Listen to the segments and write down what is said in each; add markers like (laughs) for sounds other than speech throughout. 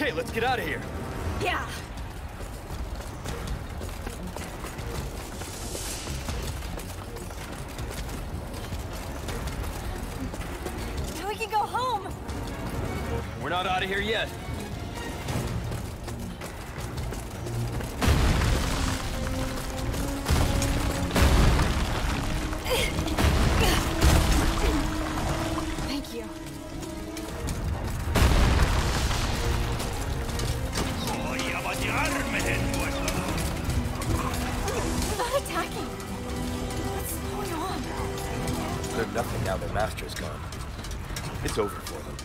Okay, let's get out of here. Yeah. Now we can go home. We're not out of here yet. On? Nothing now their master's gone. It's over for them.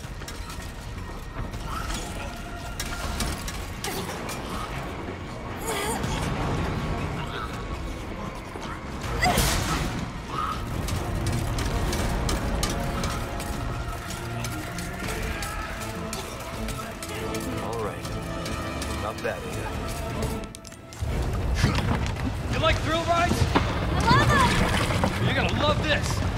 All right. Not bad, eh? You like thrill rides? I love them! You're gonna love this.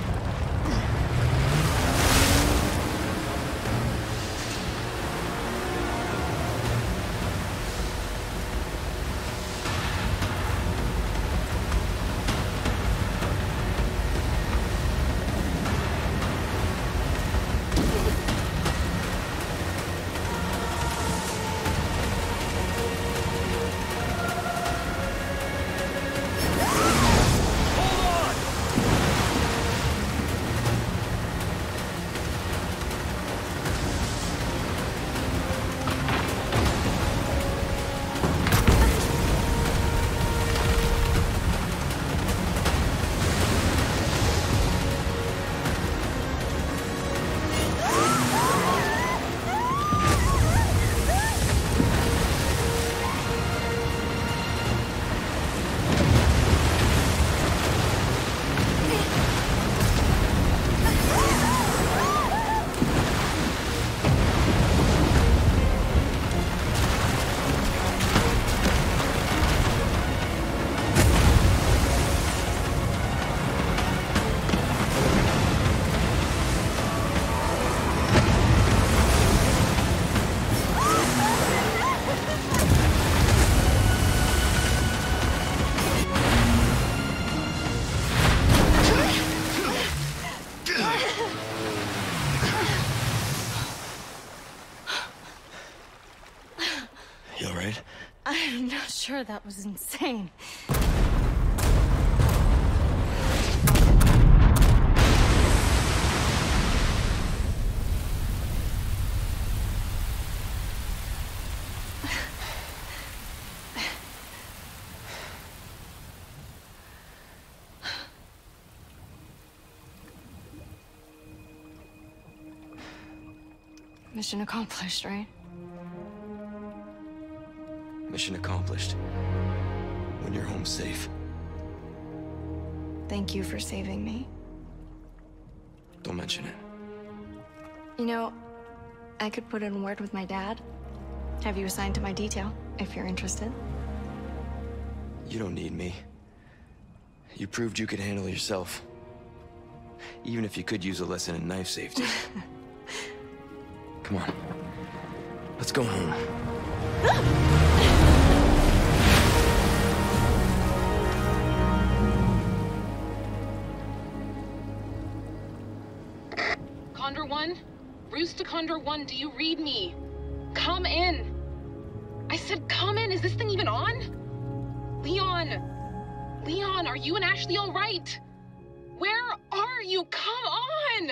You alright? I'm not sure that was insane. (sighs) Mission accomplished, right? Mission accomplished. When you're home safe. Thank you for saving me. Don't mention it. You know, I could put in a word with my dad. Have you assigned to my detail, if you're interested. You don't need me. You proved you could handle yourself. Even if you could use a lesson in knife safety. (laughs) Come on. Let's go home. (gasps) (gasps) Condor 1? Roost to Condor 1, do you read me? Come in! I said come in! Is this thing even on? Leon! Leon, are you and Ashley alright? Where are you? Come on!